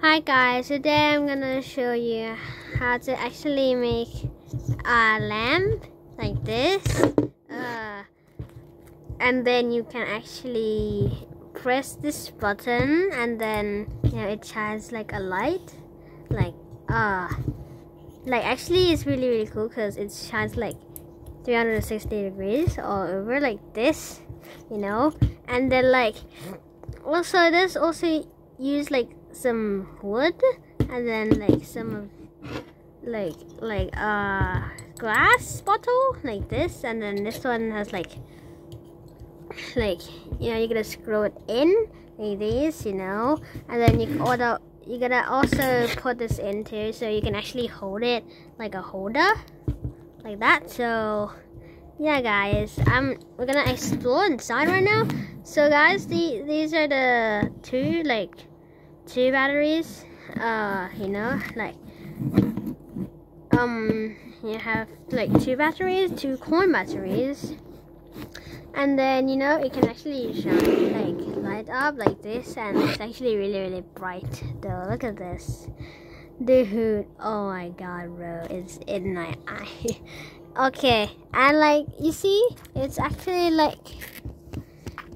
Hi guys, today I'm gonna show you how to actually make a lamp like this. Uh, and then you can actually press this button and then you know it shines like a light. Like uh like actually it's really really cool because it shines like 360 degrees all over like this, you know? And then like also this also use like some wood and then like some of like like uh glass bottle like this. And then this one has like like you know you're gonna screw it in like this you know. And then you order you're gonna also put this in too so you can actually hold it like a holder like that. So yeah guys i'm we're gonna explore inside right now. So guys the, these are the two like two batteries uh you know like um you have like two batteries two coin batteries. And then you know it can actually shine like light up like this and it's actually really really bright though. Look at this. Dude oh my god bro. It's in my eye. Okay and like you see it's actually like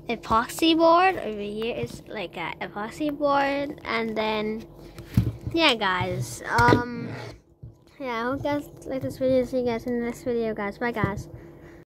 epoxy board over here. Is like a epoxy board. And then yeah guys um yeah I hope you guys like this video. See you guys in the next video guys. Bye guys